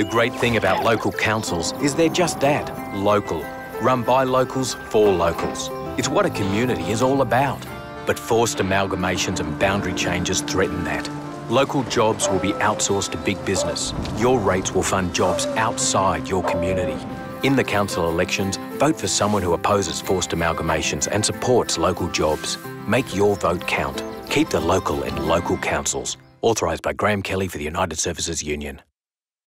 The great thing about local councils is they're just that, local. Run by locals for locals. It's what a community is all about. But forced amalgamations and boundary changes threaten that. Local jobs will be outsourced to big business. Your rates will fund jobs outside your community. In the council elections, vote for someone who opposes forced amalgamations and supports local jobs. Make your vote count. Keep the local in local councils. Authorised by Graham Kelly for the United Services Union.